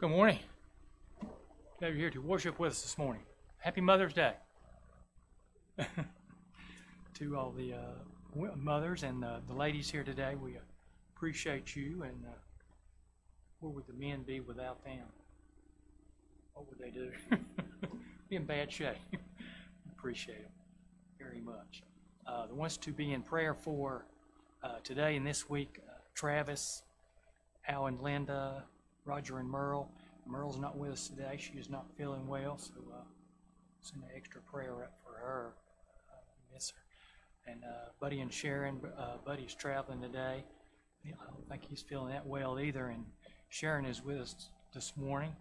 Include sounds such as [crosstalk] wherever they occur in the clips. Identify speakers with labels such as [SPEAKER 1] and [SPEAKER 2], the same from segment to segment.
[SPEAKER 1] Good morning. Glad you're here to worship with us this morning. Happy Mother's Day [laughs] to all the uh, mothers and the, uh, the, ladies here today. We appreciate you, and uh, where would the men be without them? What would they do? [laughs] be in bad shape. [laughs] appreciate them very much. Uh, the ones to be in prayer for uh, today and this week uh, Travis, Al, and Linda. Roger and Merle. Merle's not with us today. She is not feeling well, so uh, send an extra prayer up for her. Uh, miss her. And uh, Buddy and Sharon. Uh, Buddy's traveling today. I don't think he's feeling that well either. And Sharon is with us this morning.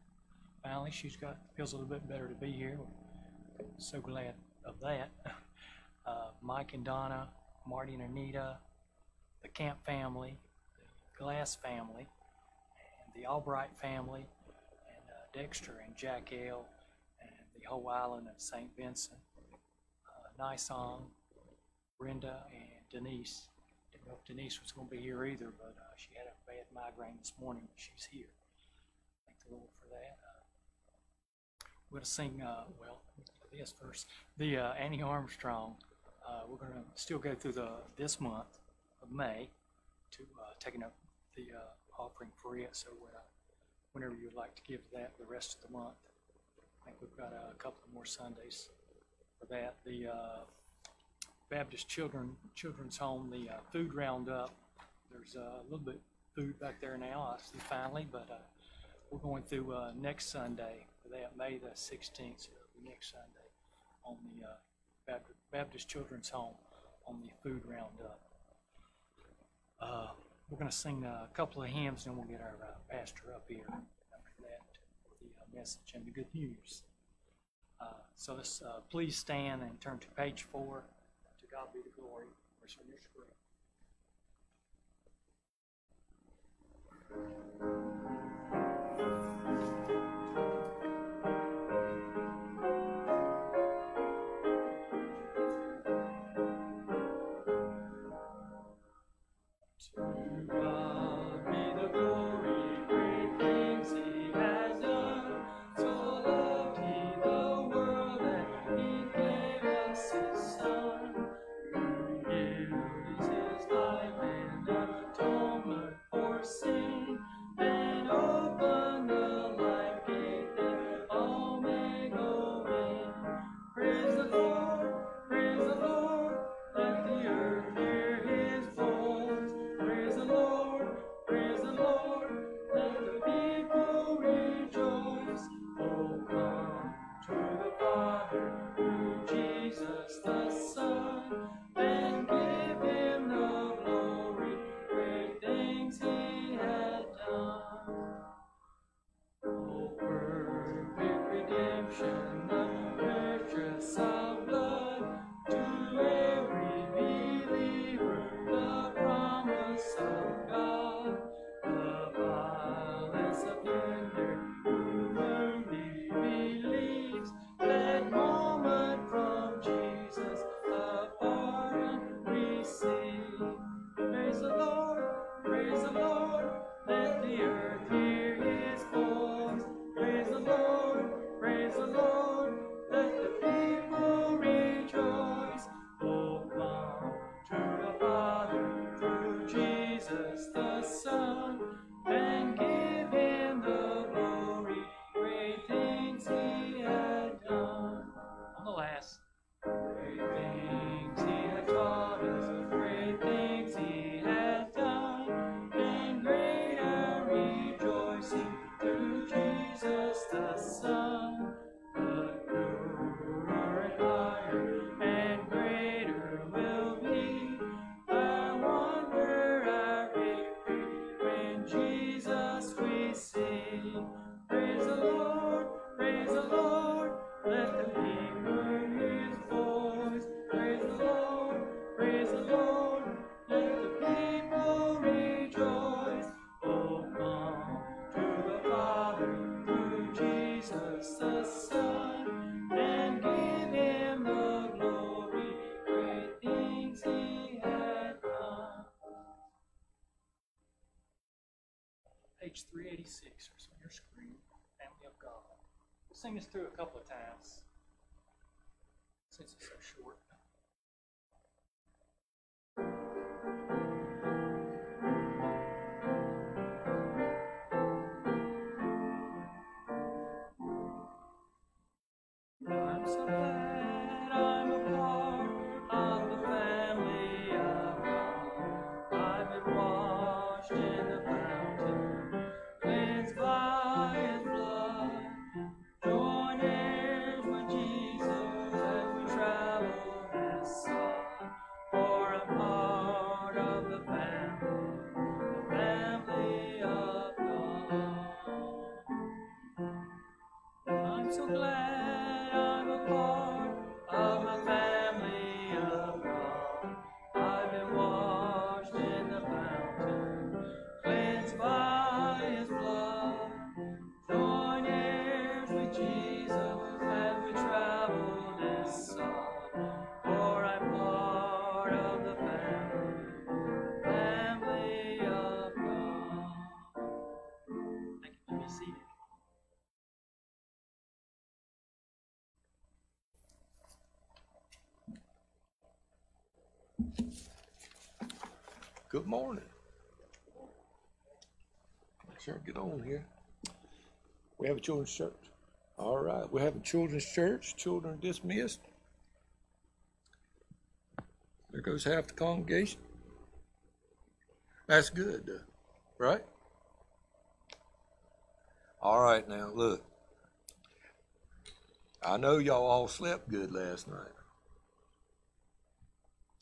[SPEAKER 1] Finally, she's got feels a little bit better to be here. We're so glad of that. [laughs] Uh, Mike and Donna, Marty and Anita, the Camp family, the Glass family, the Albright family, and uh, Dexter and Jack L, and the whole island of St. Vincent, uh, Nysong, Brenda, and Denise. Didn't know if Denise was going to be here either, but uh, she had a bad migraine this morning, but she's here. Thank the Lord for that. Uh, we're going to sing, uh, well, this first, the uh, Annie Armstrong. we're going to still go through the this month of May to taking up the offering for it. So uh, whenever you would like to give that the rest of the month, I think we've got a couple of more Sundays for that. The uh, Baptist Children Children's Home, the uh, food roundup. There's uh, a little bit food back there now, I see finally, but uh, we're going through uh, next Sunday for that, May the 16th, next Sunday, on the Baptist Children's Home on the food roundup. We're going to sing a couple of hymns, and we'll get our uh, pastor up here after that for the uh, message and the good news. Uh, so let's uh, please stand and turn to page four. To God be the glory. Verse on your screen. through a couple of times since it's so short.
[SPEAKER 2] I'm so glad.
[SPEAKER 3] Good morning. Sure, get on here. We have a children's church. All right, we have a children's church. Children dismissed. There goes half the congregation. That's good, right? All right, now look. I know y'all all slept good last night.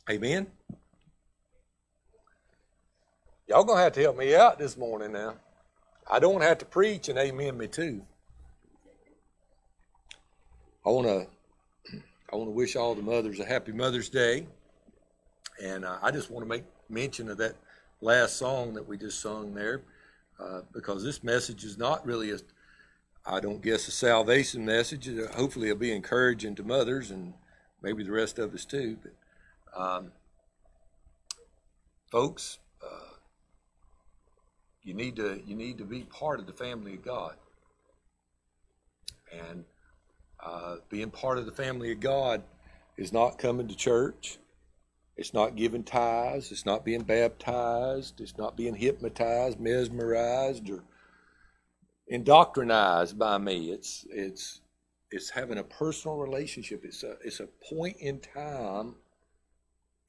[SPEAKER 3] Amen. Y'all gonna have to help me out this morning now. I don't have to preach and amen me too. I wanna [clears throat] I wanna wish all the mothers a happy Mother's Day, and uh, I just want to make mention of that last song that we just sung there, uh, because this message is not really a I don't guess a salvation message. Hopefully, it'll be encouraging to mothers and maybe the rest of us too. But, um, folks, you need to you need to be part of the family of God. And uh, being part of the family of God is not coming to church. It's not giving tithes. It's not being baptized. It's not being hypnotized, mesmerized, or indoctrinized by me. It's it's it's having a personal relationship. It's a it's a point in time,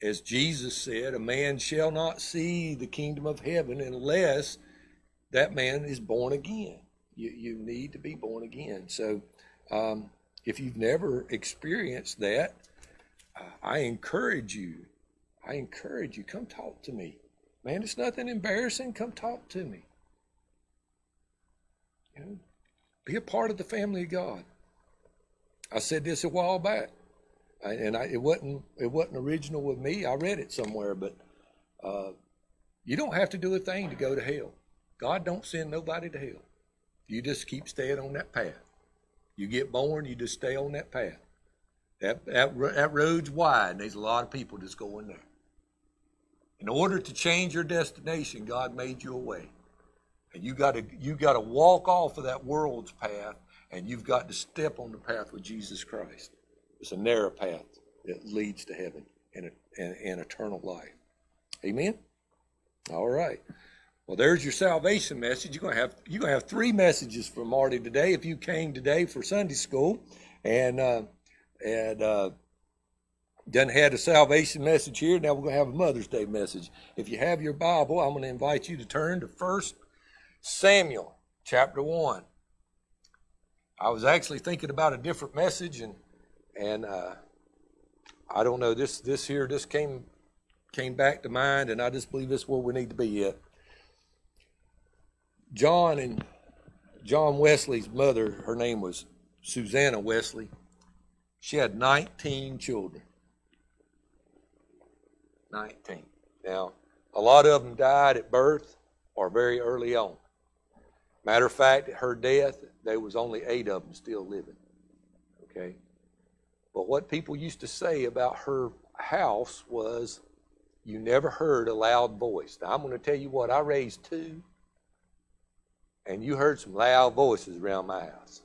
[SPEAKER 3] as Jesus said, a man shall not see the kingdom of heaven unless that man is born again. You, you need to be born again. So um, if you've never experienced that, uh, I encourage you. I encourage you, come talk to me. Man, it's nothing embarrassing. Come talk to me. You know, be a part of the family of God. I said this a while back, and I, it wasn't it wasn't original with me. I read it somewhere, but uh, you don't have to do a thing to go to hell. God don't send nobody to hell. You just keep staying on that path. You get born, you just stay on that path. That, that, that road's wide, and there's a lot of people just going there. In order to change your destination, God made you a way. And you got to you got to walk off of that world's path, and you've got to step on the path with Jesus Christ. It's a narrow path that leads to heaven and, and, and eternal life. Amen? All right. Well, there's your salvation message. You're gonna have you're gonna have three messages from Marty today if you came today for Sunday school, and uh, and uh, done had a salvation message here. Now we're gonna have a Mother's Day message. If you have your Bible, I'm gonna invite you to turn to First Samuel chapter one. I was actually thinking about a different message, and and uh, I don't know this this here this came came back to mind, and I just believe this is where we need to be at. John and John Wesley's mother, her name was Susanna Wesley. She had 19 children. 19. Now, a lot of them died at birth or very early on. Matter of fact, at her death, there was only eight of them still living. Okay? But what people used to say about her house was you never heard a loud voice. Now, I'm going to tell you what, I raised two and you heard some loud voices around my house.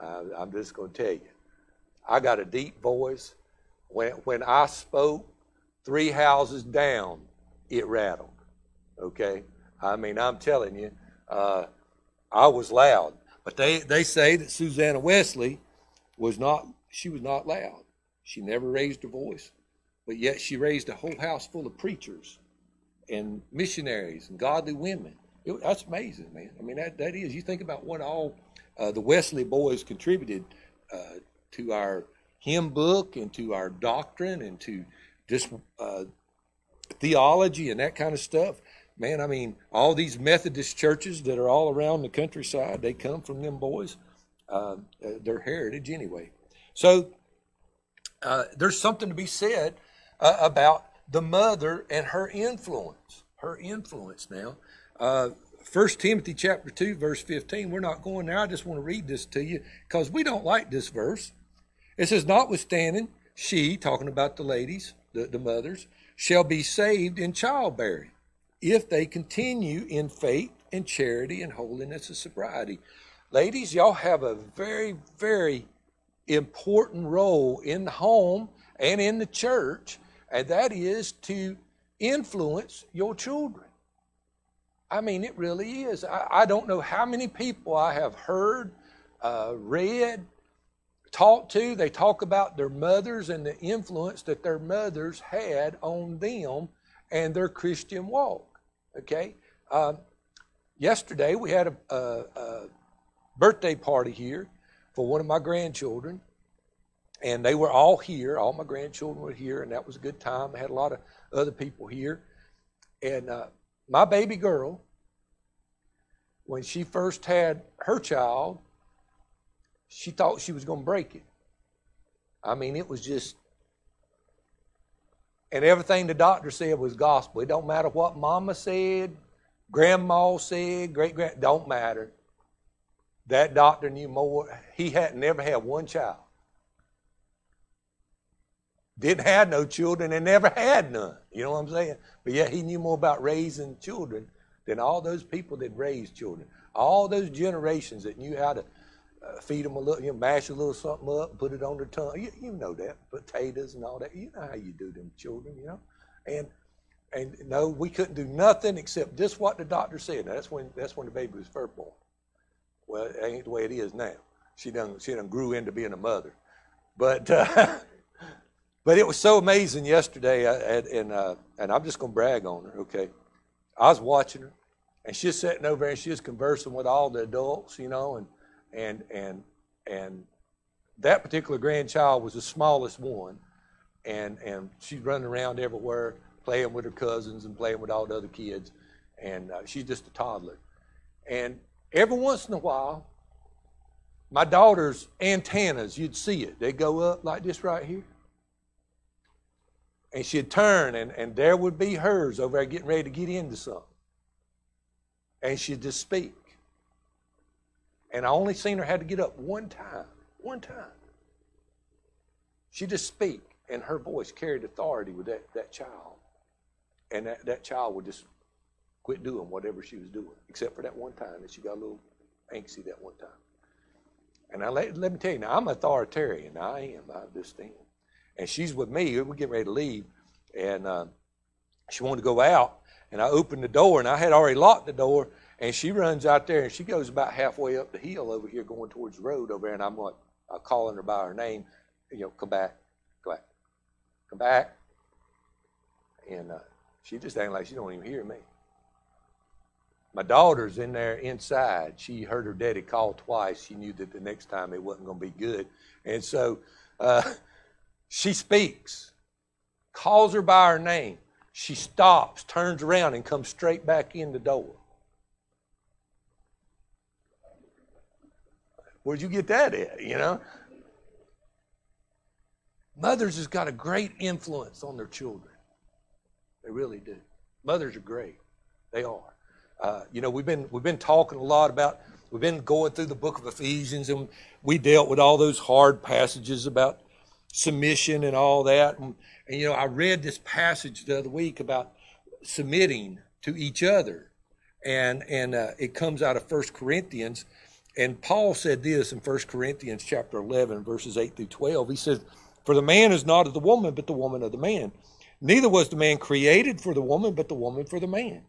[SPEAKER 3] I, I'm just going to tell you. I got a deep voice. When, when I spoke, three houses down, it rattled. Okay? I mean, I'm telling you, uh, I was loud. But they, they say that Susanna Wesley was not, she was not loud. She never raised her voice. But yet she raised a whole house full of preachers and missionaries and godly women it, that's amazing, man. I mean, that, that is. You think about what all uh, the Wesley boys contributed uh, to our hymn book and to our doctrine and to just uh, theology and that kind of stuff. Man, I mean, all these Methodist churches that are all around the countryside, they come from them boys, uh, their heritage anyway. So uh, there's something to be said uh, about the mother and her influence, her influence now uh, Timothy chapter 2, verse 15. We're not going there. I just want to read this to you because we don't like this verse. It says, Notwithstanding, she, talking about the ladies, the, the mothers, shall be saved in childbearing if they continue in faith and charity and holiness and sobriety. Ladies, y'all have a very, very important role in the home and in the church, and that is to influence your children. I mean, it really is. I, I don't know how many people I have heard, uh, read, talked to. They talk about their mothers and the influence that their mothers had on them and their Christian walk. Okay? Um, yesterday, we had a, a, a birthday party here for one of my grandchildren and they were all here. All my grandchildren were here, and that was a good time. I had a lot of other people here, and uh, my baby girl, when she first had her child, she thought she was going to break it. I mean, it was just, and everything the doctor said was gospel. It don't matter what mama said, grandma said, great grand, don't matter. That doctor knew more. He had never had one child didn't have no children and never had none. You know what I'm saying? But yet he knew more about raising children than all those people that raised children. All those generations that knew how to uh, feed them a little, you know, mash a little something up, put it on their tongue. You, you know that potatoes and all that. You know how you do them children, you know. And and no, we couldn't do nothing except just what the doctor said. Now, that's when that's when the baby was first born. Well, it ain't the way it is now. She done she done grew into being a mother, but. Uh, [laughs] But it was so amazing yesterday, uh, and, uh, and I'm just going to brag on her, okay? I was watching her, and she's sitting over there, and she's conversing with all the adults, you know, and, and, and, and that particular grandchild was the smallest one, and, and she's running around everywhere, playing with her cousins and playing with all the other kids, and uh, she's just a toddler. And every once in a while, my daughter's antennas, you'd see it. They go up like this right here and she'd turn and, and there would be hers over there getting ready to get into something. And she'd just speak. And I only seen her had to get up one time, one time. She would just speak, and her voice carried authority with that, that child. And that, that child would just quit doing whatever she was doing, except for that one time that she got a little angsty that one time. And I let, let me tell you, now I'm authoritarian. I am. I just been and she's with me. We're getting ready to leave, and uh, she wanted to go out, and I opened the door, and I had already locked the door, and she runs out there, and she goes about halfway up the hill over here, going towards the road over there, and I'm like, I'm calling her by her name, you know, come back, come back, come back, and uh, she just ain't like she don't even hear me. My daughter's in there inside. She heard her daddy call twice. She knew that the next time it wasn't going to be good, and so. Uh, she speaks, calls her by her name. She stops, turns around, and comes straight back in the door. Where'd you get that at? You know? Mothers has got a great influence on their children. They really do. Mothers are great. They are. Uh, you know, we've been we've been talking a lot about we've been going through the book of Ephesians, and we dealt with all those hard passages about submission and all that. And, and, you know, I read this passage the other week about submitting to each other, and and uh, it comes out of First Corinthians, and Paul said this in First Corinthians chapter eleven, verses eight through twelve. He says, "For the man is not of the woman, but the woman of the man. Neither was the man created for the woman, but the woman for the man."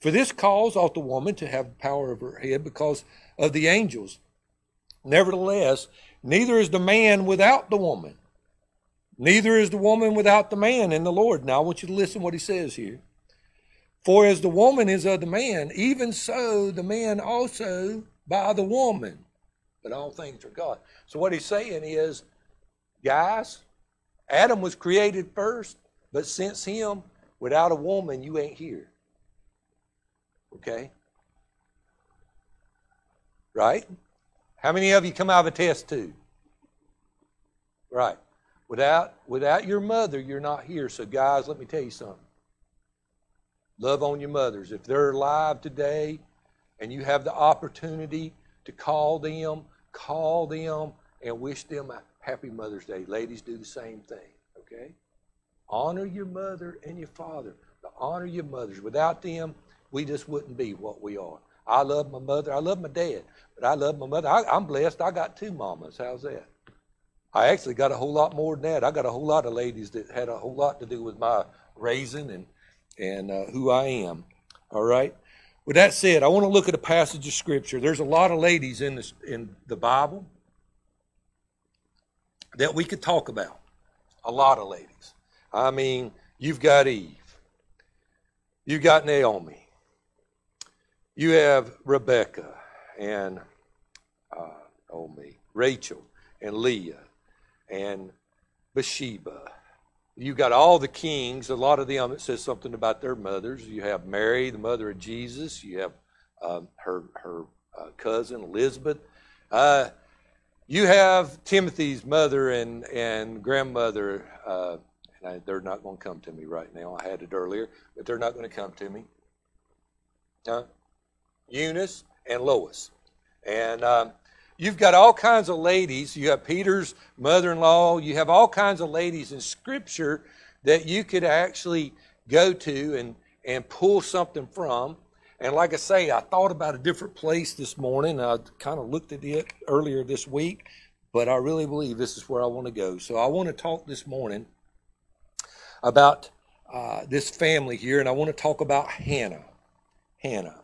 [SPEAKER 3] For this cause ought the woman to have power over her head because of the angels. Nevertheless, neither is the man without the woman, Neither is the woman without the man in the Lord. Now I want you to listen to what he says here. For as the woman is of the man, even so the man also by the woman. But all things are God. So what he's saying is, guys, Adam was created first, but since him, without a woman, you ain't here. Okay? Right? How many of you come out of a test tube? Right. Without, without your mother, you're not here. So, guys, let me tell you something. Love on your mothers. If they're alive today and you have the opportunity to call them, call them and wish them a happy Mother's Day. Ladies, do the same thing, okay? Honor your mother and your father. Honor your mothers. Without them, we just wouldn't be what we are. I love my mother. I love my dad, but I love my mother. I, am blessed. I got two mamas. How's that? I actually got a whole lot more than that. I got a whole lot of ladies that had a whole lot to do with my raising and and uh, who I am. All right. With that said, I want to look at a passage of scripture. There's a lot of ladies in this in the Bible that we could talk about. A lot of ladies. I mean, you've got Eve. You've got Naomi. You have Rebecca and uh, oh me, Rachel and Leah and Bathsheba. You got all the kings, a lot of them, it says something about their mothers. You have Mary, the mother of Jesus. You have um, her, her uh, cousin, Elizabeth. Uh, you have Timothy's mother and, and grandmother. Uh, and I, they're not going to come to me right now. I had it earlier, but they're not going to come to me. Huh? Eunice and Lois. And um, You've got all kinds of ladies. You have Peter's mother in law. You have all kinds of ladies in Scripture that you could actually go to and, and pull something from. And like I say, I thought about a different place this morning. I kind of looked at it earlier this week, but I really believe this is where I want to go. So I want to talk this morning about uh, this family here, and I want to talk about Hannah. Hannah.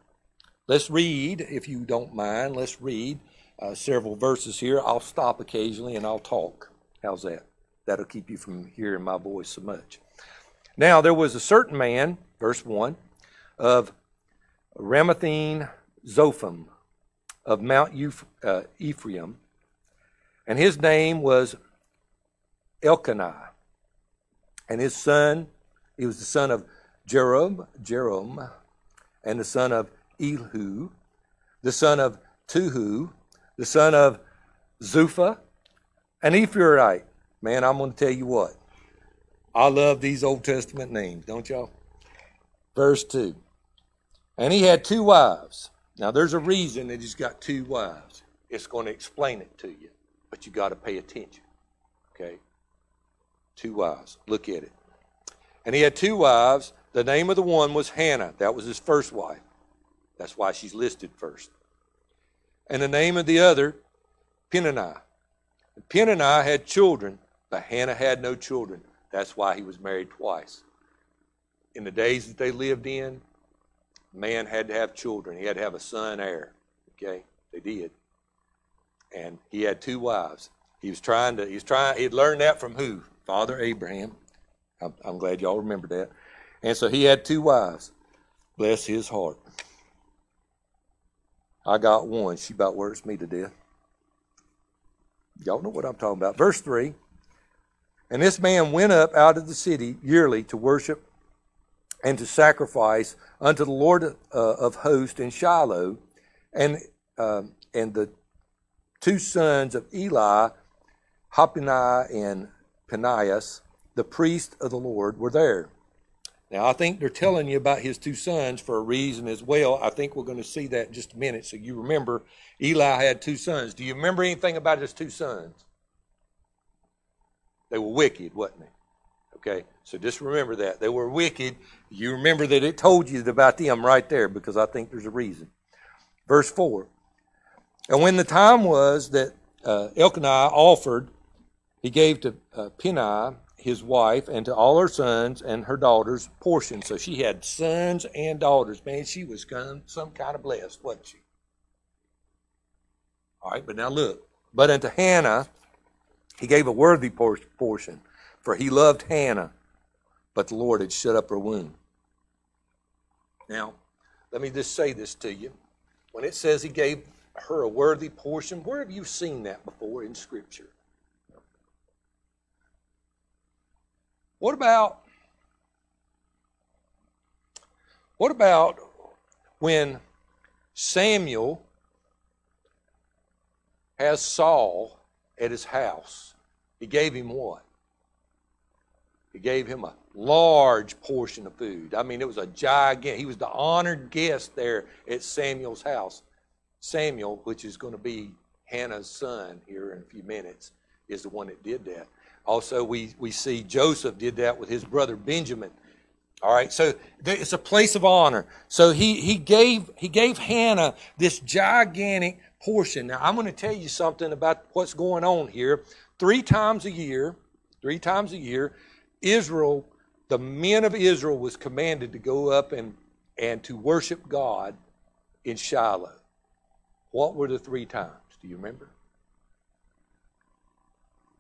[SPEAKER 3] Let's read, if you don't mind, let's read uh, several verses here. I'll stop occasionally and I'll talk. How's that? That'll keep you from hearing my voice so much. Now, there was a certain man, verse 1, of Ramathaim Zophim of Mount Euph- uh, Ephraim, and his name was Elkanah. And his son, he was the son of Jerob, Jerome, and the son of Elihu, the son of Tuhu, the son of Zufa an Ephraite. Man, I'm going to tell you what. I love these Old Testament names, don't y'all? Verse 2. And he had two wives. Now, there's a reason that he's got two wives. It's going to explain it to you, but you got to pay attention. Okay? Two wives. Look at it. And he had two wives. The name of the one was Hannah. That was his first wife. That's why she's listed first and the name of the other, Peninnah. Peninnah had children, but Hannah had no children. That's why he was married twice. In the days that they lived in, man had to have children. He had to have a son heir. Okay, they did. And he had two wives. He was trying to. He's trying. He'd learned that from who? Father Abraham. I'm, I'm glad y'all remember that. And so he had two wives. Bless his heart. I got one. She about works me to death. Y'all know what I'm talking about. Verse 3 And this man went up out of the city yearly to worship and to sacrifice unto the Lord uh, of hosts in Shiloh. And, um, and the two sons of Eli, Hophni and Phinehas, the priest of the Lord, were there. Now, I think they're telling you about his two sons for a reason as well. I think we're going to see that in just a minute. So you remember Eli had two sons. Do you remember anything about his two sons? They were wicked, wasn't they? Okay, so just remember that. They were wicked. You remember that it told you about them right there because I think there's a reason. Verse 4 And when the time was that uh, Elkanah offered, he gave to uh, his wife and to all her sons and her daughters portion. So she had sons and daughters. Man, she was some kind of blessed, wasn't she? All right, but now look. But unto Hannah he gave a worthy portion, for he loved Hannah, but the Lord had shut up her womb. Now, let me just say this to you. When it says he gave her a worthy portion, where have you seen that before in Scripture? What about what about when Samuel has Saul at his house? He gave him what? He gave him a large portion of food. I mean, it was a giant. He was the honored guest there at Samuel's house. Samuel, which is going to be Hannah's son here in a few minutes, is the one that did that. Also, we, we see Joseph did that with his brother Benjamin. All right, so there, it's a place of honor. So he, he, gave, he gave Hannah this gigantic portion. Now, I'm going to tell you something about what's going on here. Three times a year, three times a year, Israel, the men of Israel, was commanded to go up and, and to worship God in Shiloh. What were the three times? Do you remember?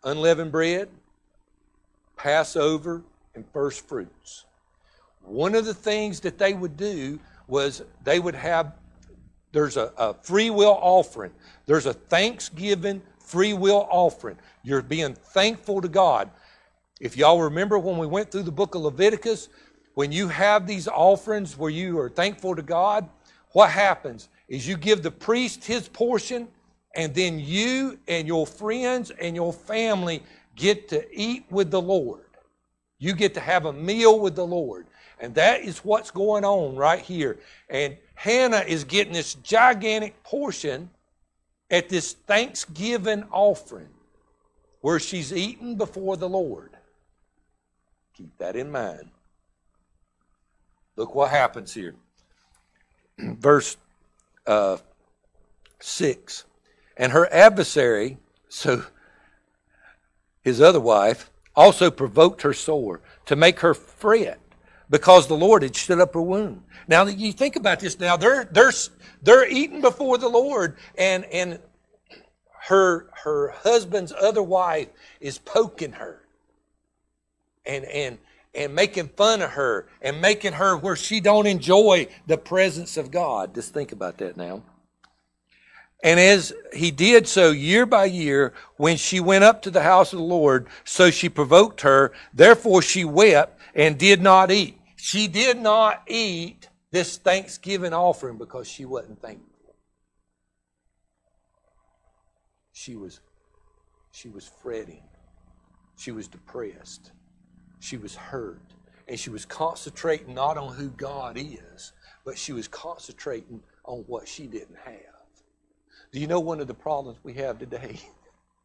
[SPEAKER 3] unleavened bread, Passover, and first fruits. One of the things that they would do was they would have there's a, a free will offering. There's a thanksgiving free will offering. You're being thankful to God. If y'all remember when we went through the book of Leviticus, when you have these offerings where you are thankful to God, what happens is you give the priest his portion and then you and your friends and your family get to eat with the Lord. You get to have a meal with the Lord. And that is what's going on right here. And Hannah is getting this gigantic portion at this Thanksgiving offering where she's eaten before the Lord. Keep that in mind. Look what happens here. [clears throat] Verse uh, 6. And her adversary, so his other wife, also provoked her sore to make her fret because the Lord had stood up her womb. Now you think about this now, they're, they're, they're eating before the Lord and, and her, her husband's other wife is poking her and, and, and making fun of her and making her where she don't enjoy the presence of God. Just think about that now. And as he did so year by year, when she went up to the house of the Lord, so she provoked her. Therefore she wept and did not eat. She did not eat this thanksgiving offering because she wasn't thankful. She was, she was fretting. She was depressed. She was hurt. And she was concentrating not on who God is, but she was concentrating on what she didn't have. Do you know one of the problems we have today?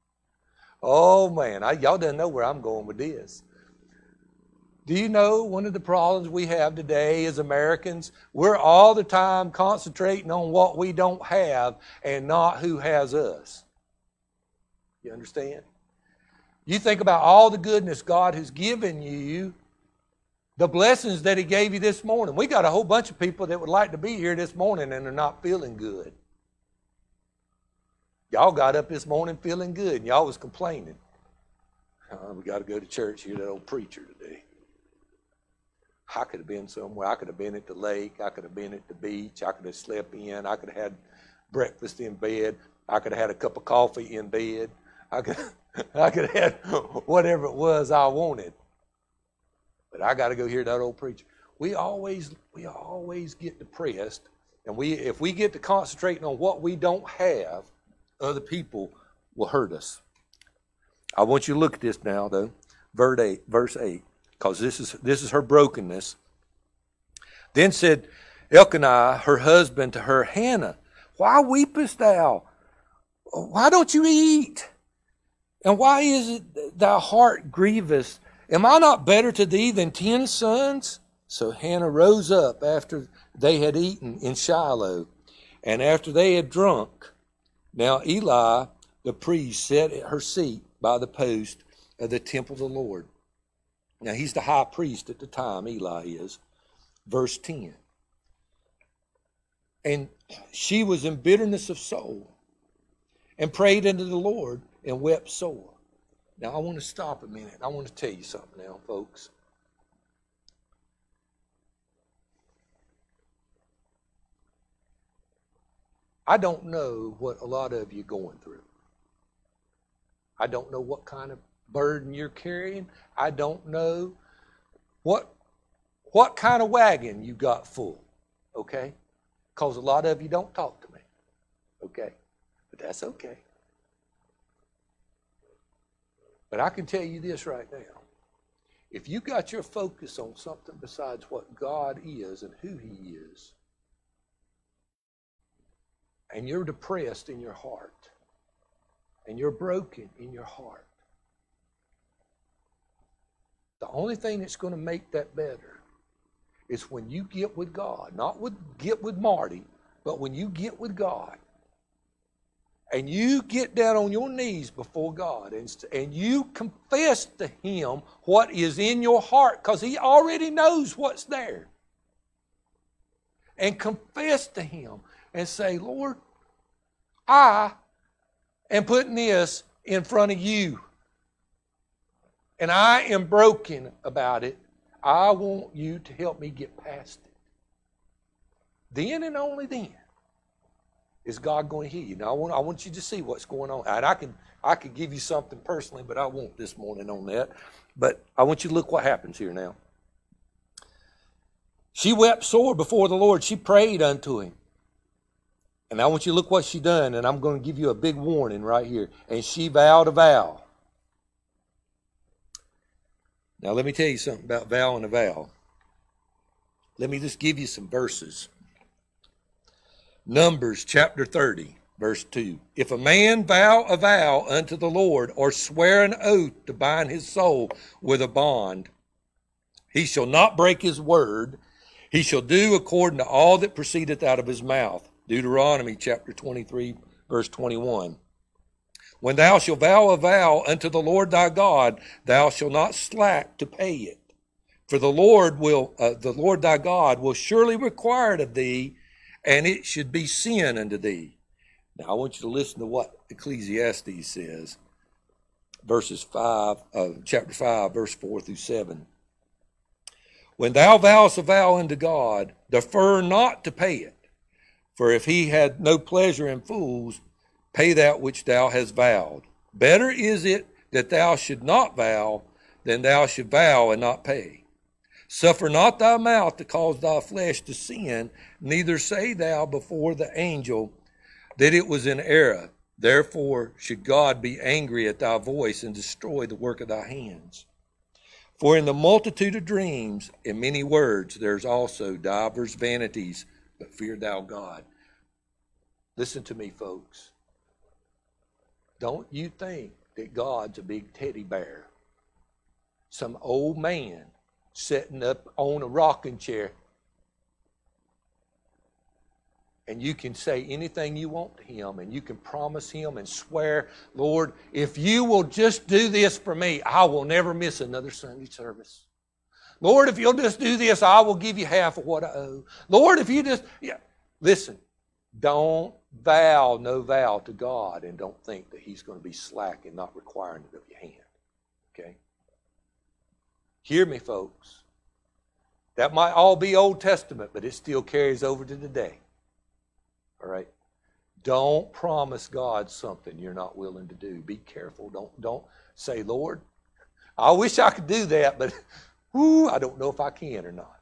[SPEAKER 3] [laughs] oh man, I, y'all don't know where I'm going with this. Do you know one of the problems we have today as Americans? We're all the time concentrating on what we don't have and not who has us. You understand? You think about all the goodness God has given you, the blessings that He gave you this morning. We got a whole bunch of people that would like to be here this morning and are not feeling good. Y'all got up this morning feeling good, and y'all was complaining. Oh, we got to go to church, hear that old preacher today. I could have been somewhere. I could have been at the lake. I could have been at the beach. I could have slept in. I could have had breakfast in bed. I could have had a cup of coffee in bed. I could, [laughs] I could have had whatever it was I wanted. But I got to go hear that old preacher. We always, we always get depressed, and we if we get to concentrating on what we don't have, other people will hurt us. I want you to look at this now, though, verse 8, because this is, this is her brokenness. Then said Elkanah, her husband, to her, Hannah, Why weepest thou? Why don't you eat? And why is it thy heart grievous? Am I not better to thee than ten sons? So Hannah rose up after they had eaten in Shiloh, and after they had drunk, now Eli the priest sat at her seat by the post of the temple of the Lord. Now he's the high priest at the time, Eli is. Verse 10. And she was in bitterness of soul and prayed unto the Lord and wept sore. Now I want to stop a minute. I want to tell you something now, folks. I don't know what a lot of you are going through. I don't know what kind of burden you're carrying. I don't know what what kind of wagon you got full, okay? Because a lot of you don't talk to me, okay? But that's okay. But I can tell you this right now. If you got your focus on something besides what God is and who He is, and you're depressed in your heart, and you're broken in your heart, the only thing that's going to make that better is when you get with God, not with get with Marty, but when you get with God and you get down on your knees before God and, and you confess to Him what is in your heart because He already knows what's there. And confess to Him and say, Lord, I am putting this in front of you. And I am broken about it. I want you to help me get past it. Then and only then is God going to heal you. Now I want, I want you to see what's going on. And I can I could give you something personally, but I won't this morning on that. But I want you to look what happens here now. She wept sore before the Lord. She prayed unto him. And I want you to look what she done, and I'm going to give you a big warning right here. And she vowed a vow. Now, let me tell you something about vow and a vow. Let me just give you some verses. Numbers chapter 30, verse 2. If a man vow a vow unto the Lord, or swear an oath to bind his soul with a bond, he shall not break his word. He shall do according to all that proceedeth out of his mouth. Deuteronomy chapter 23, verse 21. When thou shalt vow a vow unto the Lord thy God, thou shalt not slack to pay it. For the Lord will, uh, the Lord thy God will surely require it of thee, and it should be sin unto thee. Now I want you to listen to what Ecclesiastes says, verses five, uh, chapter five, verse four through seven. When thou vowest a vow unto God, defer not to pay it for if he had no pleasure in fools, pay that which thou hast vowed. Better is it that thou should not vow than thou should vow and not pay. Suffer not thy mouth to cause thy flesh to sin, neither say thou before the angel that it was in error. Therefore should God be angry at thy voice and destroy the work of thy hands. For in the multitude of dreams and many words there's also divers vanities but fear thou God. Listen to me, folks. Don't you think that God's a big teddy bear, some old man sitting up on a rocking chair, and you can say anything you want to him, and you can promise him and swear, Lord, if you will just do this for me, I will never miss another Sunday service. Lord, if you'll just do this, I will give you half of what I owe. Lord, if you just, yeah. Listen, don't vow no vow to God and don't think that He's going to be slack in not requiring it of your hand. Okay? Hear me, folks. That might all be Old Testament, but it still carries over to today. All right? Don't promise God something you're not willing to do. Be careful. Don't, don't say, Lord, I wish I could do that, but Ooh, I don't know if I can or not.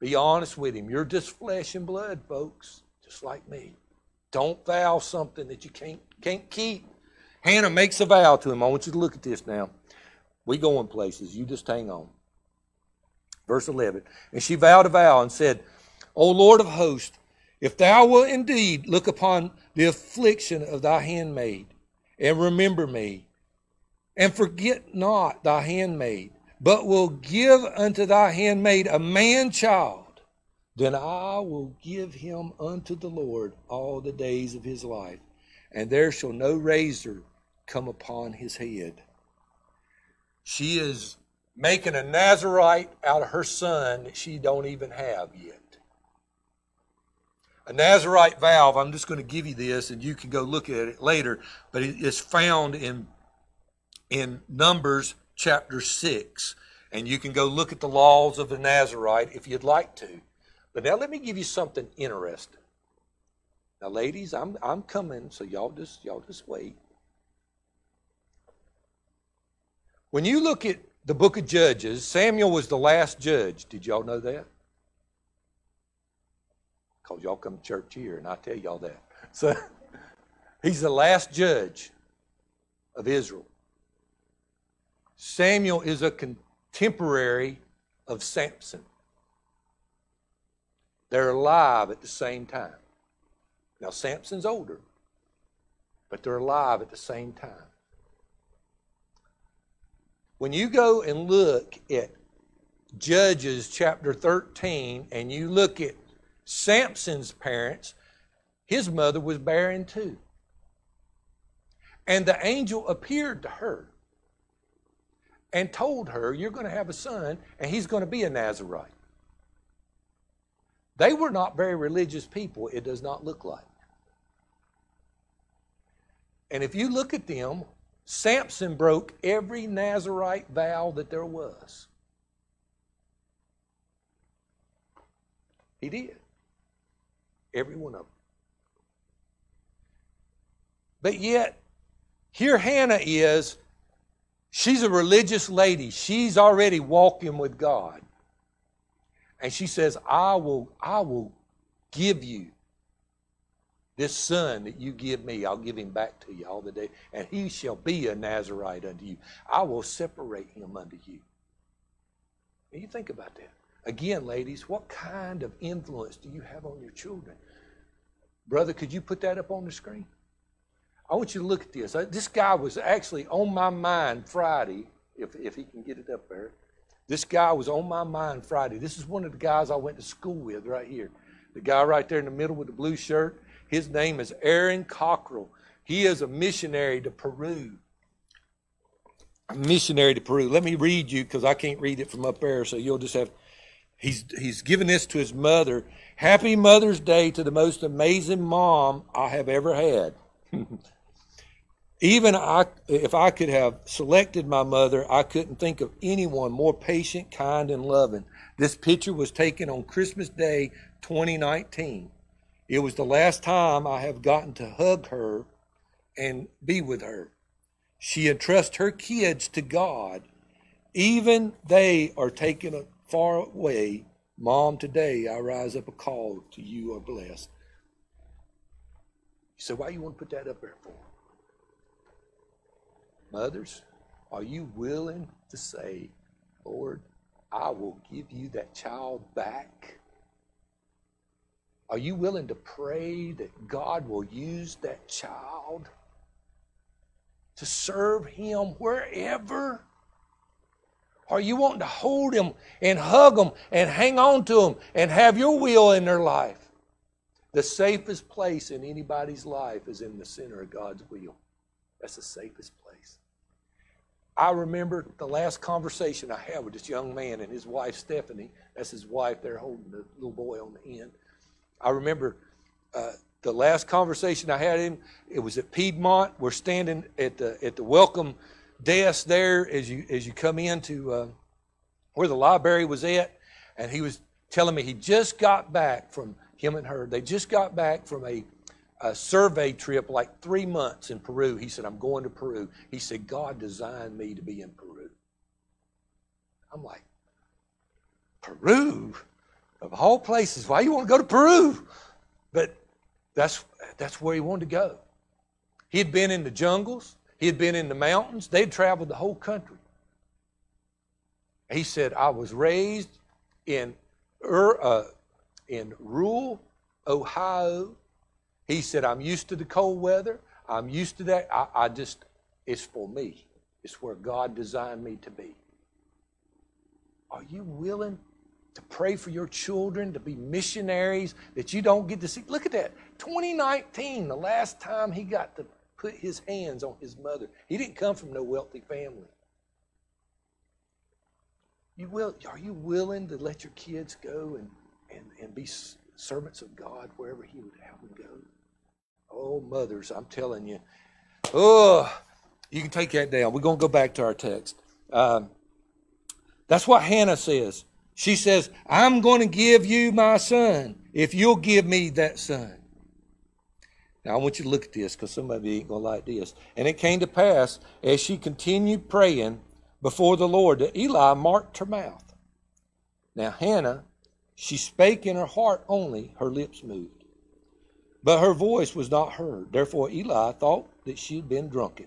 [SPEAKER 3] Be honest with him. You're just flesh and blood, folks, just like me. Don't vow something that you can't can't keep. Hannah makes a vow to him. I want you to look at this now. We go in places. You just hang on. Verse 11. And she vowed a vow and said, O Lord of hosts, if thou wilt indeed look upon the affliction of thy handmaid and remember me and forget not thy handmaid but will give unto thy handmaid a man child, then I will give him unto the Lord all the days of his life, and there shall no razor come upon his head. She is making a Nazarite out of her son that she don't even have yet. A Nazarite valve. I'm just going to give you this and you can go look at it later, but it's found in in Numbers chapter 6, and you can go look at the laws of the Nazarite if you'd like to. But now let me give you something interesting. Now, ladies, I'm, I'm coming, so y'all just, y'all just wait. When you look at the book of Judges, Samuel was the last judge. Did y'all know that? Because y'all come to church here, and I tell y'all that. [laughs] So he's the last judge of Israel. Samuel is a contemporary of Samson. They're alive at the same time. Now, Samson's older, but they're alive at the same time. When you go and look at Judges chapter 13 and you look at Samson's parents, his mother was barren too. And the angel appeared to her and told her, You're going to have a son, and he's going to be a Nazarite. They were not very religious people, it does not look like. And if you look at them, Samson broke every Nazarite vow that there was. He did. Every one of them. But yet, here Hannah is She's a religious lady. She's already walking with God. And she says, I will, I will give you this son that you give me. I'll give him back to you all the day. And he shall be a Nazarite unto you. I will separate him unto you. And you think about that. Again, ladies, what kind of influence do you have on your children? Brother, could you put that up on the screen? I want you to look at this. This guy was actually on my mind Friday, if, if he can get it up there. This guy was on my mind Friday. This is one of the guys I went to school with right here. The guy right there in the middle with the blue shirt, his name is Aaron Cockrell. He is a missionary to Peru. A missionary to Peru. Let me read you because I can't read it from up there, so you'll just have. He's, he's given this to his mother. Happy Mother's Day to the most amazing mom I have ever had. [laughs] Even I, if I could have selected my mother, I couldn't think of anyone more patient, kind, and loving. This picture was taken on Christmas Day 2019. It was the last time I have gotten to hug her and be with her. She entrusts her kids to God. Even they are taken far away. Mom, today I rise up a call to you are blessed. You why you want to put that up there for? Mothers, are you willing to say, Lord, I will give you that child back? Are you willing to pray that God will use that child to serve him wherever? Are you wanting to hold him and hug him and hang on to him and have your will in their life? The safest place in anybody's life is in the center of God's will. That's the safest place. I remember the last conversation I had with this young man and his wife, Stephanie. That's his wife there, holding the little boy on the end. I remember uh, the last conversation I had him. It was at Piedmont. We're standing at the at the welcome desk there as you as you come into uh, where the library was at, and he was telling me he just got back from him and her. They just got back from a a survey trip, like three months in Peru. He said, I'm going to Peru. He said, God designed me to be in Peru. I'm like, Peru? Of all places, why you want to go to Peru? But that's, that's where he wanted to go. He had been in the jungles. He had been in the mountains. They had traveled the whole country. He said, I was raised in, uh, in rural Ohio he said, I'm used to the cold weather. I'm used to that. I, I just, it's for me. It's where God designed me to be. Are you willing to pray for your children to be missionaries that you don't get to see? Look at that. 2019, the last time he got to put his hands on his mother. He didn't come from no wealthy family. You will, are you willing to let your kids go and, and, and be servants of God wherever he would have them go? Oh, mothers, I'm telling you. Oh, you can take that down. We're going to go back to our text. Um, that's what Hannah says. She says, I'm going to give you my son if you'll give me that son. Now, I want you to look at this because some of you ain't going to like this. And it came to pass as she continued praying before the Lord that Eli marked her mouth. Now, Hannah, she spake in her heart only, her lips moved. But her voice was not heard. Therefore, Eli thought that she had been drunken.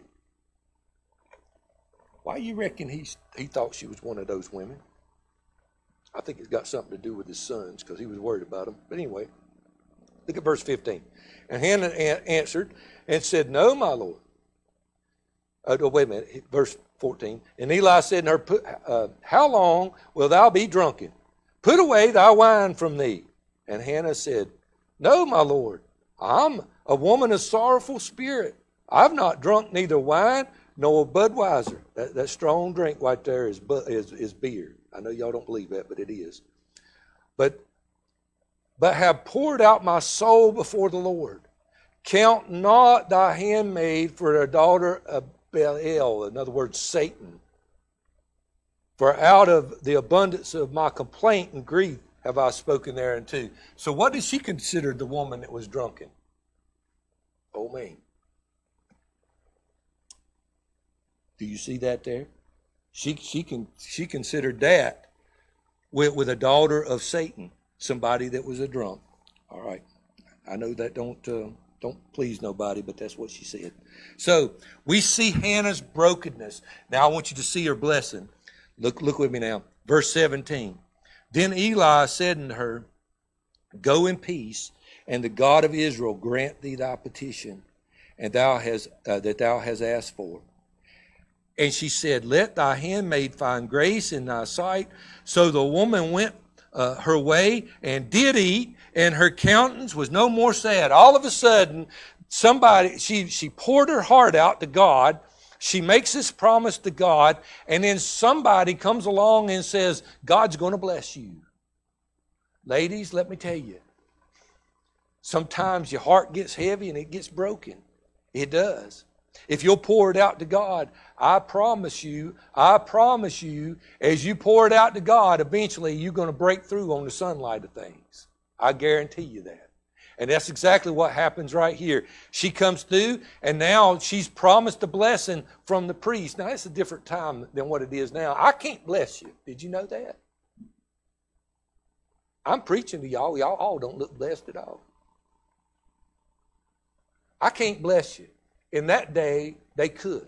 [SPEAKER 3] Why you reckon he, he thought she was one of those women? I think it's got something to do with his sons because he was worried about them. But anyway, look at verse 15. And Hannah answered and said, No, my Lord. Uh, oh, wait a minute, verse 14. And Eli said to her, uh, How long wilt thou be drunken? Put away thy wine from thee. And Hannah said, No, my Lord, I'm a woman of sorrowful spirit. I've not drunk neither wine nor Budweiser. That, that strong drink right there is, is, is beer. I know y'all don't believe that, but it is. But, but have poured out my soul before the Lord. Count not thy handmaid for a daughter of Belial, in other words, Satan. For out of the abundance of my complaint and grief have I spoken therein too. So what did she consider the woman that was drunken? Oh me. Do you see that there? She she can she considered that with, with a daughter of Satan, somebody that was a drunk. All right. I know that don't uh, don't please nobody, but that's what she said. So we see Hannah's brokenness. Now I want you to see her blessing. Look look with me now. Verse 17. Then Eli said unto her, Go in peace, and the God of Israel grant thee thy petition, and thou has uh, that thou hast asked for. And she said, Let thy handmaid find grace in thy sight. So the woman went uh, her way and did eat, and her countenance was no more sad. All of a sudden, somebody she she poured her heart out to God she makes this promise to God, and then somebody comes along and says, God's going to bless you. Ladies, let me tell you, sometimes your heart gets heavy and it gets broken. It does. If you'll pour it out to God, I promise you, I promise you, as you pour it out to God, eventually you're going to break through on the sunlight of things. I guarantee you that. And that's exactly what happens right here. She comes through, and now she's promised a blessing from the priest. Now, that's a different time than what it is now. I can't bless you. Did you know that? I'm preaching to y'all. Y'all all don't look blessed at all. I can't bless you. In that day, they could.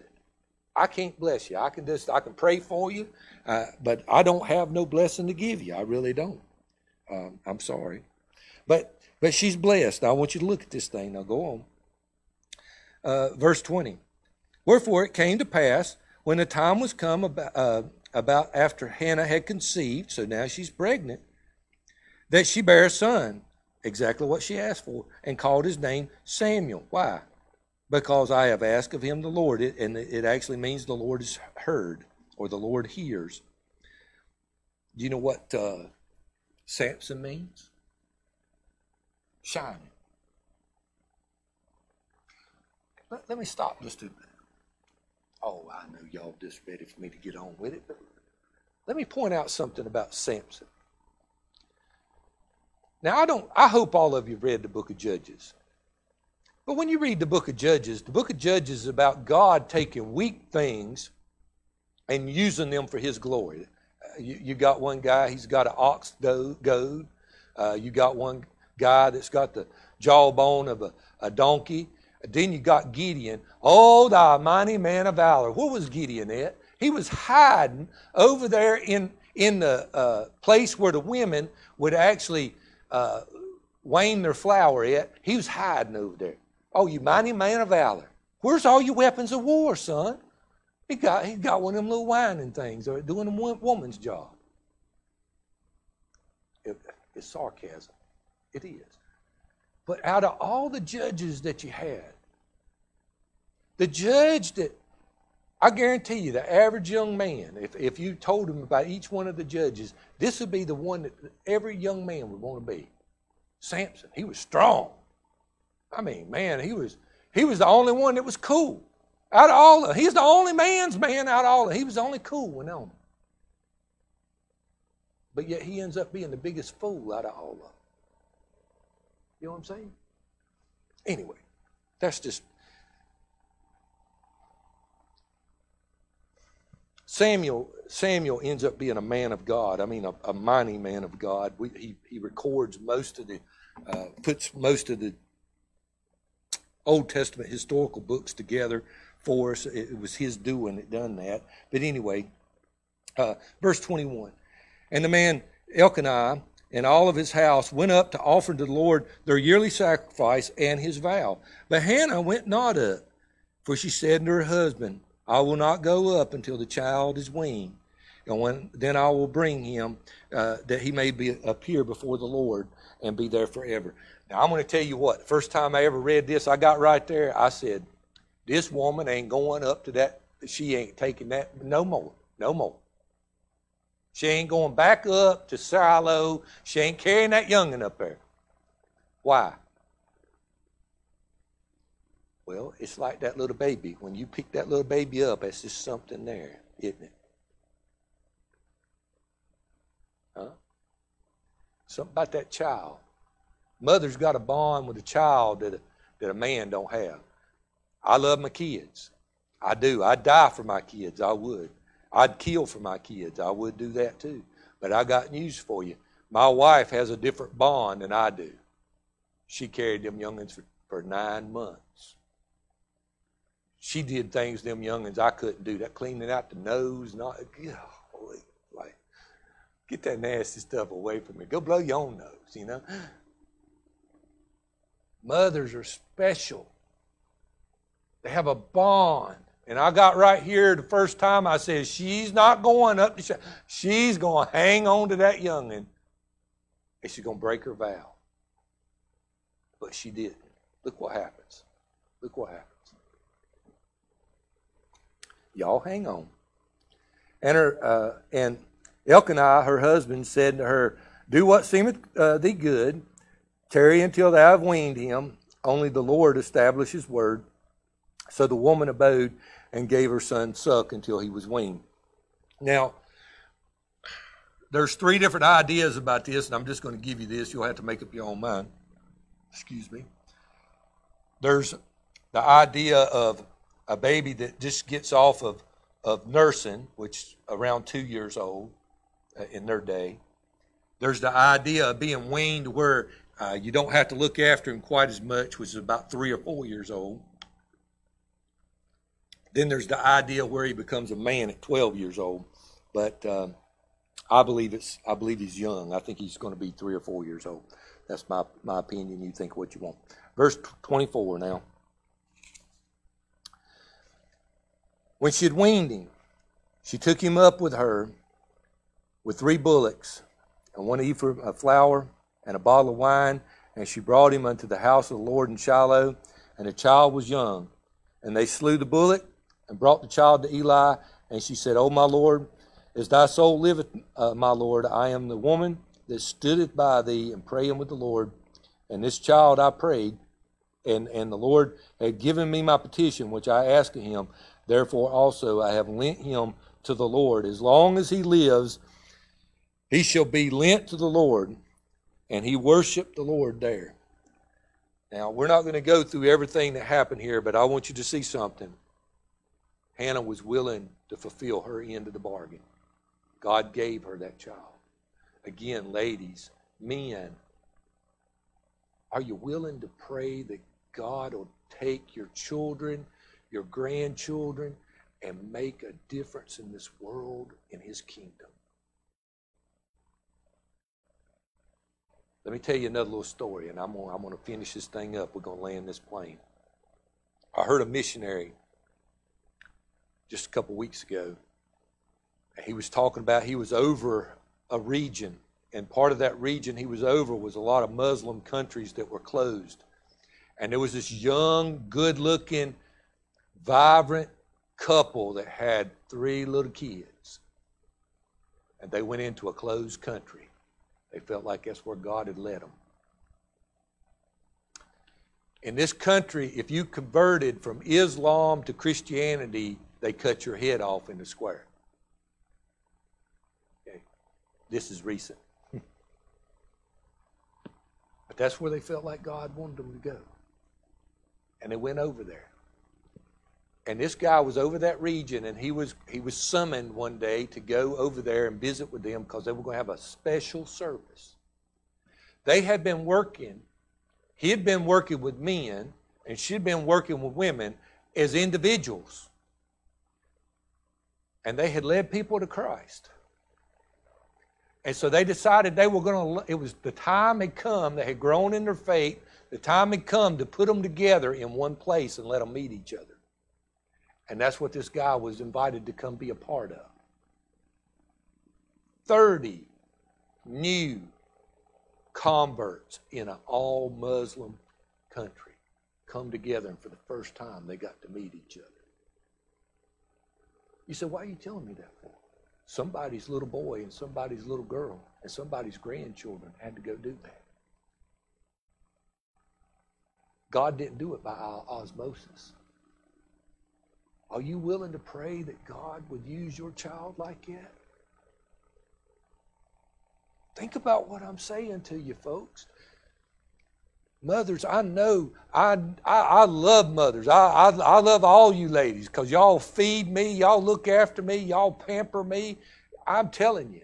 [SPEAKER 3] I can't bless you. I can just I can pray for you, uh, but I don't have no blessing to give you. I really don't. Um, I'm sorry, but but she's blessed. I want you to look at this thing. Now go on. Uh, verse 20. Wherefore it came to pass when the time was come about, uh, about after Hannah had conceived, so now she's pregnant, that she bare a son, exactly what she asked for, and called his name Samuel. Why? Because I have asked of him the Lord, and it actually means the Lord is heard or the Lord hears. Do you know what uh, Samson means? shining. Let, let me stop just to. Oh, I know y'all just ready for me to get on with it, but let me point out something about Samson. Now, I don't. I hope all of you read the book of Judges. But when you read the book of Judges, the book of Judges is about God taking weak things and using them for His glory. Uh, you, you, got one guy, he's got an ox goad. Uh, you got one guy that's got the jawbone of a, a donkey. Then you got Gideon. Oh, thou mighty man of valor. What was Gideon at? He was hiding over there in, in the uh, place where the women would actually uh, wane their flour at. He was hiding over there. Oh, you mighty man of valor. Where's all your weapons of war, son? He got, he got one of them little whining things or doing a woman's job. It, it's sarcasm. It is. But out of all the judges that you had, the judge that I guarantee you, the average young man, if, if you told him about each one of the judges, this would be the one that every young man would want to be. Samson, he was strong. I mean, man, he was he was the only one that was cool. Out of all of he's the only man's man out of all of He was the only cool one on. But yet he ends up being the biggest fool out of all of them. You know what I'm saying? Anyway, that's just. Samuel, Samuel ends up being a man of God. I mean, a, a mighty man of God. We, he, he records most of the, uh, puts most of the Old Testament historical books together for us. It was his doing that done that. But anyway, uh, verse 21. And the man Elkanah, and all of his house went up to offer to the Lord their yearly sacrifice and his vow. But Hannah went not up, for she said to her husband, I will not go up until the child is weaned, and when, then I will bring him uh, that he may be, appear before the Lord and be there forever. Now I'm going to tell you what. First time I ever read this, I got right there. I said, "This woman ain't going up to that. She ain't taking that no more, no more." She ain't going back up to Shiloh. She ain't carrying that youngin' up there. Why? Well, it's like that little baby. When you pick that little baby up, it's just something there, isn't it? Huh? Something about that child. Mother's got a bond with a child that a, that a man don't have. I love my kids. I do. I'd die for my kids. I would. I'd kill for my kids. I would do that too. But I got news for you. My wife has a different bond than I do. She carried them youngins for, for nine months. She did things them youngins I couldn't do. That cleaning out the nose, not oh, like get that nasty stuff away from me. Go blow your own nose, you know. Mothers are special. They have a bond. And I got right here the first time I said, She's not going up sh- She's going to hang on to that youngin'. And she's going to break her vow. But she did Look what happens. Look what happens. Y'all hang on. And, her, uh, and Elkanah, her husband, said to her, Do what seemeth uh, thee good, tarry until thou have weaned him. Only the Lord establish his word. So the woman abode and gave her son suck until he was weaned. Now, there's three different ideas about this, and I'm just going to give you this. You'll have to make up your own mind. Excuse me. There's the idea of a baby that just gets off of, of nursing, which around two years old uh, in their day. There's the idea of being weaned where uh, you don't have to look after him quite as much, which is about three or four years old. Then there's the idea where he becomes a man at 12 years old, but uh, I believe it's I believe he's young. I think he's going to be three or four years old. That's my my opinion. You think what you want. Verse 24 now. When she had weaned him, she took him up with her with three bullocks and one ephah of flour and a bottle of wine, and she brought him unto the house of the Lord in Shiloh, and the child was young. And they slew the bullock and brought the child to Eli. And she said, O oh, my Lord, as thy soul liveth, uh, my Lord, I am the woman that stoodeth by thee and praying with the Lord. And this child I prayed, and, and the Lord had given me my petition, which I asked of him. Therefore also I have lent him to the Lord. As long as he lives, he shall be lent to the Lord. And he worshiped the Lord there. Now, we're not going to go through everything that happened here, but I want you to see something. Hannah was willing to fulfill her end of the bargain. God gave her that child. Again, ladies, men, are you willing to pray that God will take your children, your grandchildren, and make a difference in this world, in His kingdom? Let me tell you another little story, and I'm going I'm to finish this thing up. We're going to land this plane. I heard a missionary just a couple weeks ago. He was talking about he was over a region, and part of that region he was over was a lot of Muslim countries that were closed. And there was this young, good looking, vibrant couple that had three little kids. And they went into a closed country. They felt like that's where God had led them. In this country, if you converted from Islam to Christianity, they cut your head off in the square. Okay. This is recent. but that's where they felt like God wanted them to go. And they went over there. And this guy was over that region and he was he was summoned one day to go over there and visit with them because they were going to have a special service. They had been working, he had been working with men, and she'd been working with women as individuals and they had led people to Christ. And so they decided they were going to, it was the time had come, they had grown in their faith, the time had come to put them together in one place and let them meet each other. And that's what this guy was invited to come be a part of. 30 new converts in an all Muslim country come together, and for the first time, they got to meet each other. You say, why are you telling me that Somebody's little boy and somebody's little girl and somebody's grandchildren had to go do that. God didn't do it by osmosis. Are you willing to pray that God would use your child like that? Think about what I'm saying to you, folks. Mothers, I know, I, I, I love mothers. I, I, I love all you ladies because y'all feed me, y'all look after me, y'all pamper me. I'm telling you.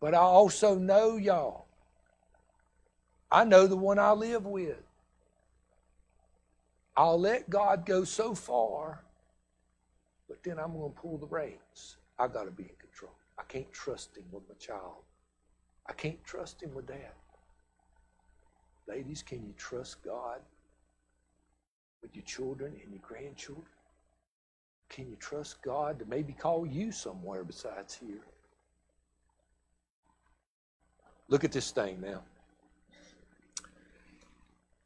[SPEAKER 3] But I also know y'all. I know the one I live with. I'll let God go so far, but then I'm going to pull the reins. I got to be in control. I can't trust him with my child. I can't trust him with that. Ladies, can you trust God with your children and your grandchildren? Can you trust God to maybe call you somewhere besides here? Look at this thing now.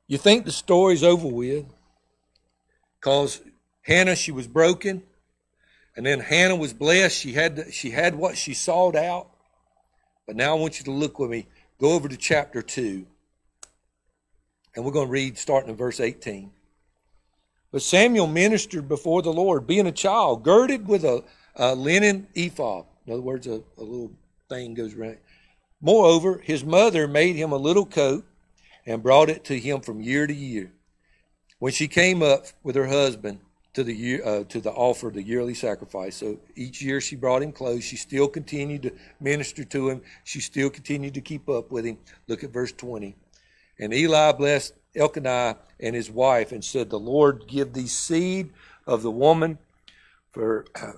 [SPEAKER 3] You think the story's over with because Hannah, she was broken, and then Hannah was blessed. She had, she had what she sought out. But now I want you to look with me. Go over to chapter 2. And we're going to read starting in verse 18. But Samuel ministered before the Lord, being a child, girded with a, a linen ephod. In other words, a, a little thing goes around. Moreover, his mother made him a little coat and brought it to him from year to year. When she came up with her husband to the year, uh, to the offer the yearly sacrifice, so each year she brought him clothes. She still continued to minister to him. She still continued to keep up with him. Look at verse twenty. And Eli blessed Elkanah and his wife and said, The Lord give thee seed of the woman for, [clears throat]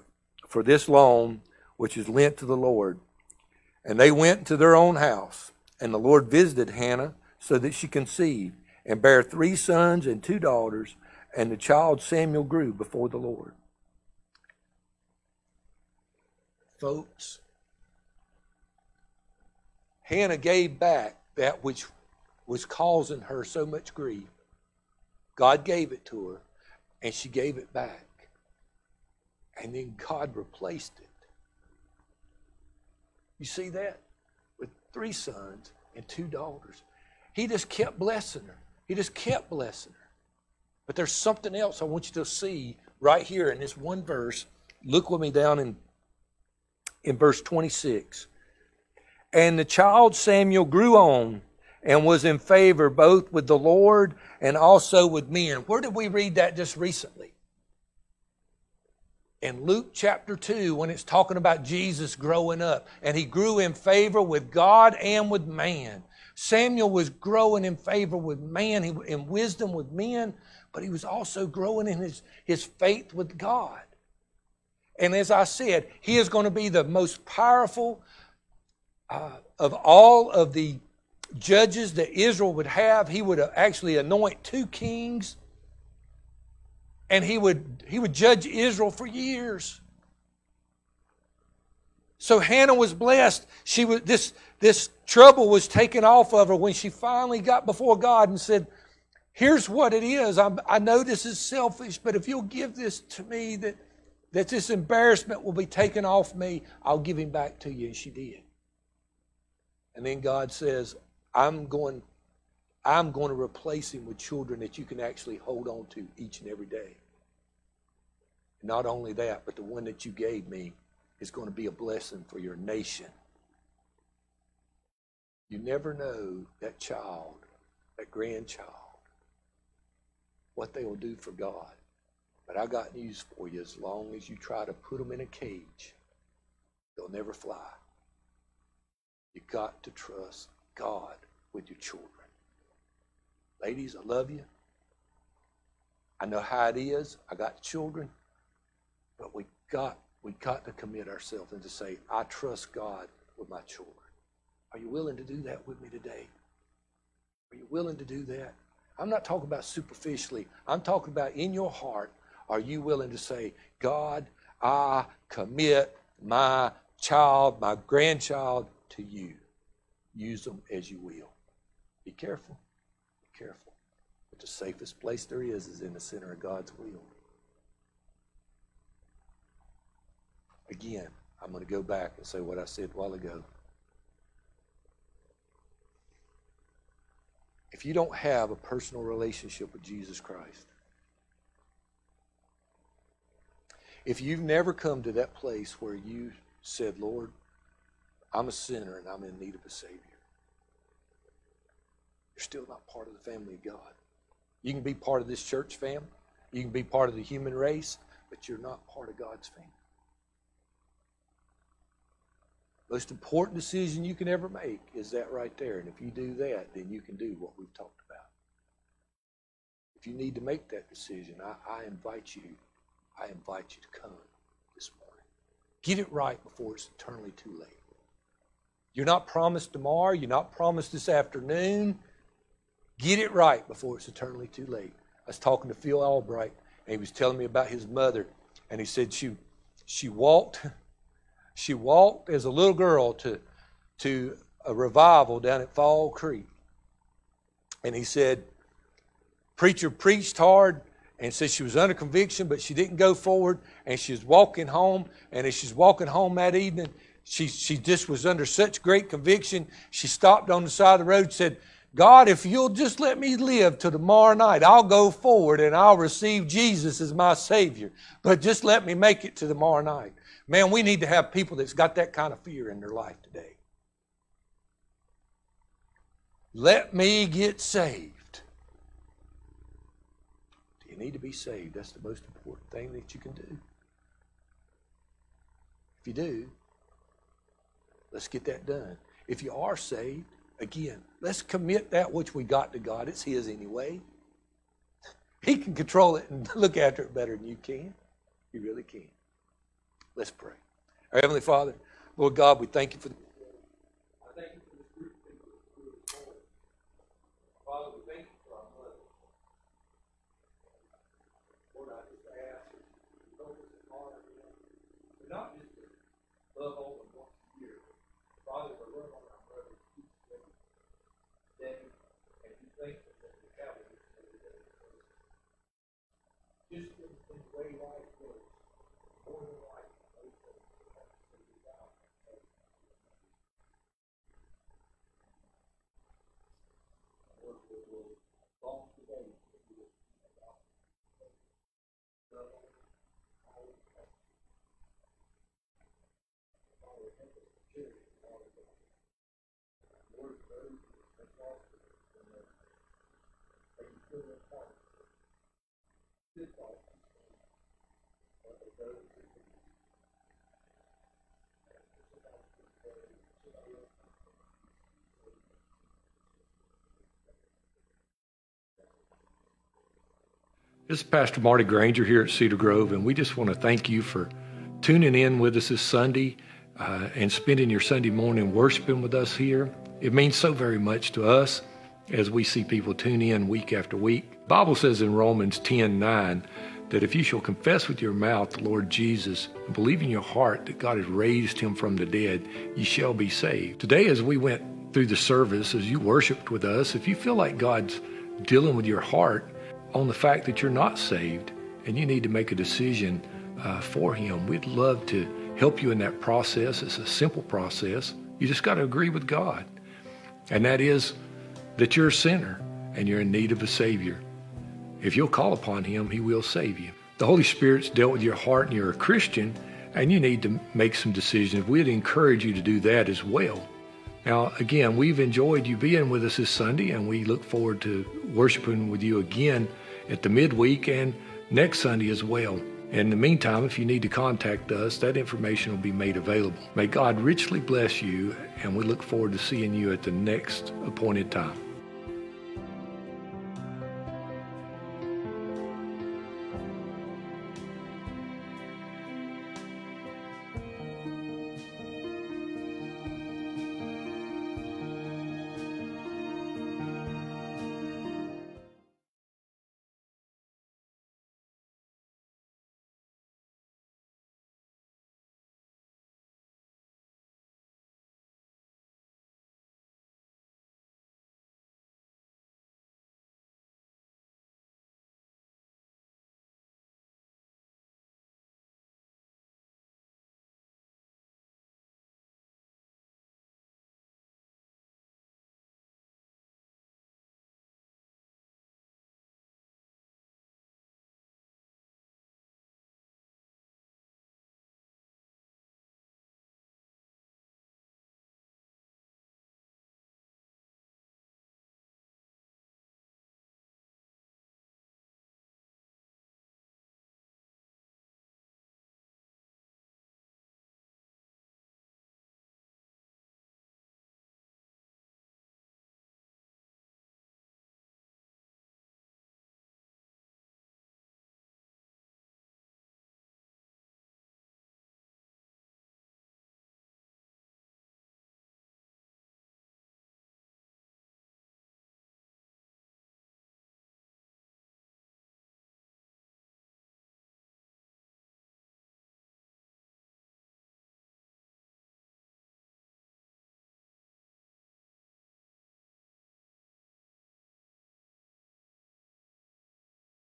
[SPEAKER 3] for this loan which is lent to the Lord. And they went to their own house. And the Lord visited Hannah so that she conceived and bare three sons and two daughters. And the child Samuel grew before the Lord. Folks, Hannah gave back that which was causing her so much grief. God gave it to her, and she gave it back. And then God replaced it. You see that? With three sons and two daughters. He just kept blessing her. He just kept blessing her. But there's something else I want you to see right here in this one verse. Look with me down in, in verse 26. And the child Samuel grew on and was in favor both with the Lord and also with men. Where did we read that just recently? In Luke chapter 2, when it's talking about Jesus growing up, and he grew in favor with God and with man. Samuel was growing in favor with man, in wisdom with men, but he was also growing in his, his faith with God. And as I said, he is going to be the most powerful uh, of all of the judges that Israel would have. He would actually anoint two kings, and he would, he would judge Israel for years. So Hannah was blessed. She was, this, this trouble was taken off of her when she finally got before God and said, Here's what it is. I'm, I know this is selfish, but if you'll give this to me, that, that this embarrassment will be taken off me, I'll give him back to you. And she did. And then God says, I'm going I'm going to replace him with children that you can actually hold on to each and every day. Not only that, but the one that you gave me is going to be a blessing for your nation. You never know that child, that grandchild, what they will do for God. But I got news for you. As long as you try to put them in a cage, they'll never fly. You got to trust God with your children. Ladies, I love you. I know how it is. I got children, but we got we got to commit ourselves and to say, I trust God with my children. Are you willing to do that with me today? Are you willing to do that? I'm not talking about superficially. I'm talking about in your heart. Are you willing to say, God, I commit my child, my grandchild to you? Use them as you will. Be careful. Be careful. But the safest place there is is in the center of God's will. Again, I'm going to go back and say what I said a while ago. If you don't have a personal relationship with Jesus Christ, if you've never come to that place where you said, Lord, I'm a sinner and I'm in need of a Savior. You're still not part of the family of God. You can be part of this church family, you can be part of the human race, but you're not part of God's family. Most important decision you can ever make is that right there. And if you do that, then you can do what we've talked about. If you need to make that decision, I, I invite you, I invite you to come this morning. Get it right before it's eternally too late. You're not promised tomorrow. You're not promised this afternoon. Get it right before it's eternally too late. I was talking to Phil Albright, and he was telling me about his mother, and he said she she walked she walked as a little girl to to a revival down at Fall Creek, and he said preacher preached hard and said she was under conviction, but she didn't go forward, and she was walking home, and as she's walking home that evening, she, she just was under such great conviction. She stopped on the side of the road said, God, if you'll just let me live till tomorrow night, I'll go forward and I'll receive Jesus as my Savior. But just let me make it to tomorrow night. Man, we need to have people that's got that kind of fear in their life today. Let me get saved. Do you need to be saved? That's the most important thing that you can do. If you do, Let's get that done. If you are saved, again, let's commit that which we got to God. It's His anyway. He can control it and look after it better than you can. You really can. Let's pray. Our Heavenly Father, Lord God, we thank you for. This is Pastor Marty Granger here at Cedar Grove, and we just want to thank you for tuning in with us this Sunday uh, and spending your Sunday morning worshiping with us here. It means so very much to us as we see people tune in week after week. The Bible says in Romans 10 9 that if you shall confess with your mouth the Lord Jesus and believe in your heart that God has raised him from the dead, you shall be saved. Today, as we went through the service, as you worshiped with us, if you feel like God's dealing with your heart, on the fact that you're not saved and you need to make a decision uh, for Him. We'd love to help you in that process. It's a simple process. You just got to agree with God, and that is that you're a sinner and you're in need of a Savior. If you'll call upon Him, He will save you. The Holy Spirit's dealt with your heart and you're a Christian, and you need to make some decisions. We'd encourage you to do that as well. Now, again, we've enjoyed you being with us this Sunday, and we look forward to worshiping with you again at the midweek and next Sunday as well. In the meantime, if you need to contact us, that information will be made available. May God richly bless you, and we look forward to seeing you at the next appointed time.